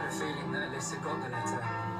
had a feeling that Alyssa got the letter.